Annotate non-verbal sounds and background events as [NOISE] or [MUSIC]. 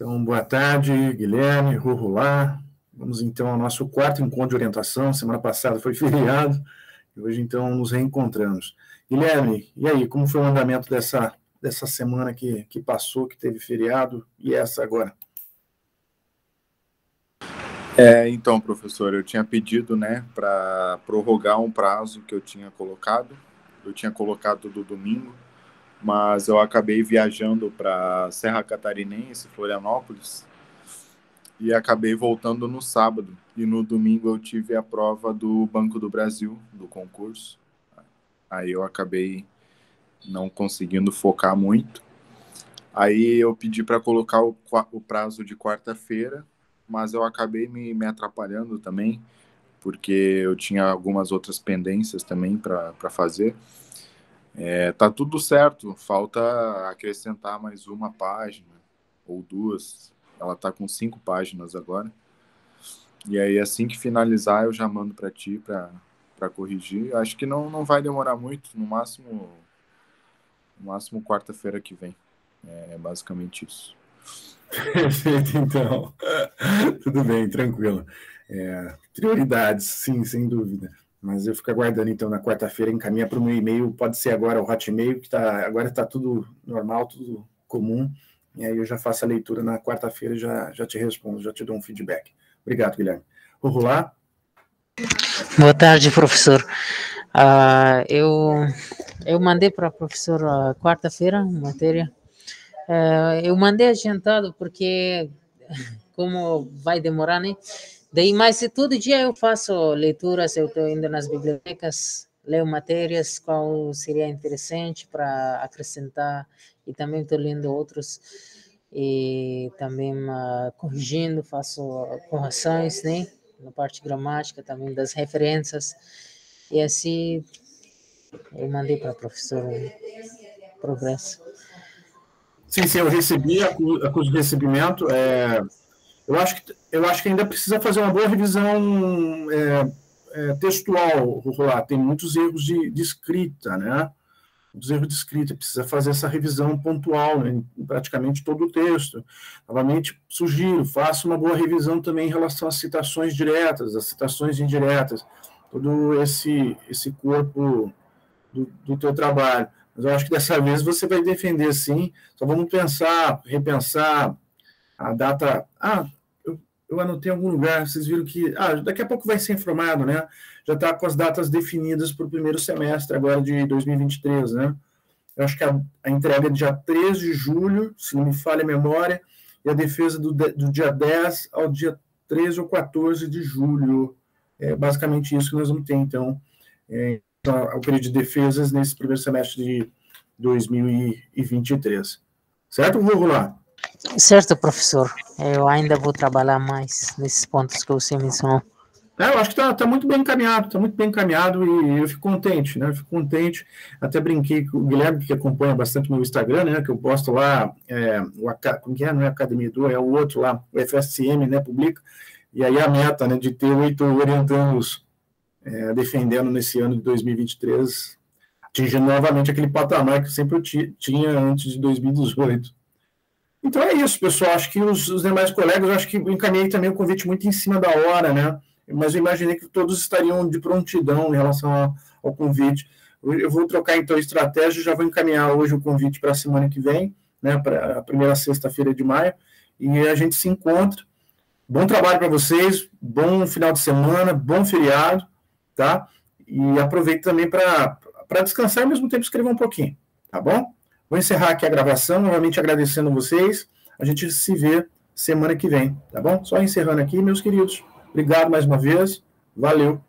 Então, boa tarde, Guilherme, Rurulá. Vamos então ao nosso quarto encontro de orientação. Semana passada foi [LAUGHS] feriado e hoje então nos reencontramos. Guilherme, e aí, como foi o andamento dessa, dessa semana que, que passou, que teve feriado e essa agora? É, então, professor, eu tinha pedido, né, para prorrogar um prazo que eu tinha colocado. Eu tinha colocado do domingo, mas eu acabei viajando para Serra Catarinense, Florianópolis, e acabei voltando no sábado. E no domingo eu tive a prova do Banco do Brasil, do concurso. Aí eu acabei não conseguindo focar muito. Aí eu pedi para colocar o, o, prazo de quarta-feira, mas eu acabei me, me atrapalhando também, porque eu tinha algumas outras pendências também para fazer. É, tá tudo certo, falta acrescentar mais uma página ou duas. Ela tá com cinco páginas agora. E aí, assim que finalizar, eu já mando para ti para corrigir. Acho que não, não vai demorar muito, no máximo, no máximo quarta-feira que vem. É basicamente isso. Perfeito, então. Tudo bem, tranquilo. É, prioridades, sim, sem dúvida. Mas eu fico aguardando, então, na quarta-feira, encaminha para o meu e-mail, pode ser agora o Hotmail, que tá, agora está tudo normal, tudo comum, e aí eu já faço a leitura na quarta-feira e já, já te respondo, já te dou um feedback. Obrigado, Guilherme. Vou lá. Boa tarde, professor. Uh, eu, eu mandei para a professora quarta-feira matéria. Uh, eu mandei adiantado porque, como vai demorar, né? Daí, mas todo dia eu faço leituras, eu estou indo nas bibliotecas, leio matérias, qual seria interessante para acrescentar, e também estou lendo outros, e também uh, corrigindo, faço correções, né? Na parte gramática, também das referências, e assim eu mandei para a professora progresso. Sim, sim, eu recebi a, a de recebimento. É eu acho que, eu acho que ainda precisa fazer uma boa revisão é, é, textual, lá. Tem muitos erros de, de escrita, né? Muitos erros de escrita, precisa fazer essa revisão pontual né, em praticamente todo o texto. Novamente, sugiro, faça uma boa revisão também em relação às citações diretas, às citações indiretas, todo esse, esse corpo do, do teu trabalho. Mas eu acho que dessa vez você vai defender sim, só vamos pensar, repensar a data. Ah, eu anotei em algum lugar, vocês viram que ah, daqui a pouco vai ser informado, né? Já está com as datas definidas para o primeiro semestre agora de 2023, né? Eu acho que a, a entrega é dia 3 de julho, se não me falha a memória, e a defesa do, do dia 10 ao dia 13 ou 14 de julho. É basicamente isso que nós vamos ter, então, é, então o período de defesas nesse primeiro semestre de 2023. Certo? Vou rolar. Certo, professor. Eu ainda vou trabalhar mais nesses pontos que você mencionou. É, eu acho que está tá muito bem encaminhado, está muito bem encaminhado e eu fico contente, né? Eu fico contente. Até brinquei com o Guilherme, que acompanha bastante meu Instagram, né? Que eu posto lá, é, o, como que é? Não é Academia do, é o outro lá, o FSM, né? Publica. E aí a meta, né? De ter oito orientandos é, defendendo nesse ano de 2023, atingindo novamente aquele patamar que sempre eu tinha antes de 2018. Então é isso, pessoal. Acho que os, os demais colegas, acho que encaminhei também o convite muito em cima da hora, né? Mas eu imaginei que todos estariam de prontidão em relação ao, ao convite. Eu vou trocar então a estratégia, já vou encaminhar hoje o convite para a semana que vem, né? Para a primeira sexta-feira de maio, e a gente se encontra. Bom trabalho para vocês, bom final de semana, bom feriado, tá? E aproveito também para descansar e ao mesmo tempo escrever um pouquinho, tá bom? Vou encerrar aqui a gravação, novamente agradecendo vocês. A gente se vê semana que vem, tá bom? Só encerrando aqui, meus queridos. Obrigado mais uma vez. Valeu.